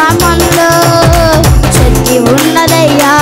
మధురిమలు నామంలో శక్తి ఉన్నదయ్యా.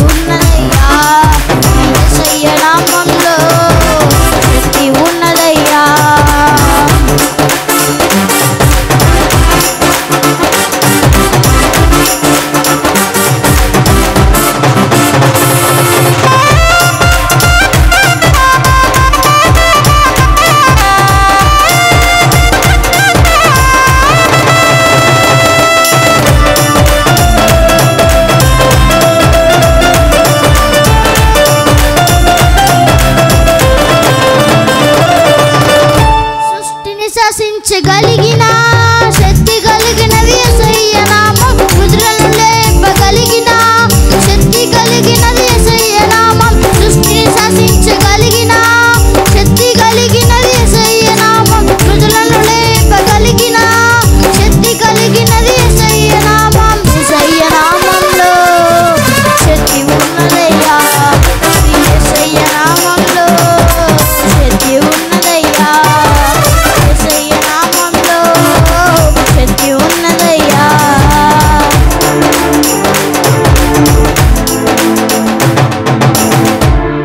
you అందించగలిగిన